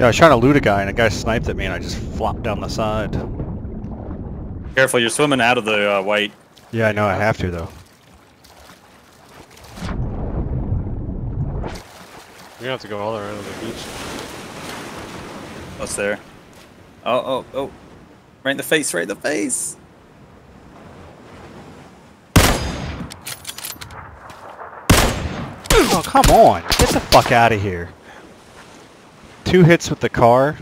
Yeah, I was trying to loot a guy and a guy sniped at me and I just flopped down the side. Careful, you're swimming out of the uh, white. Yeah, I know I have to though. We're gonna have to go all the way around to the beach. What's there? Oh, oh, oh. Right in the face, right in the face. Oh, come on. Get the fuck out of here. Two hits with the car.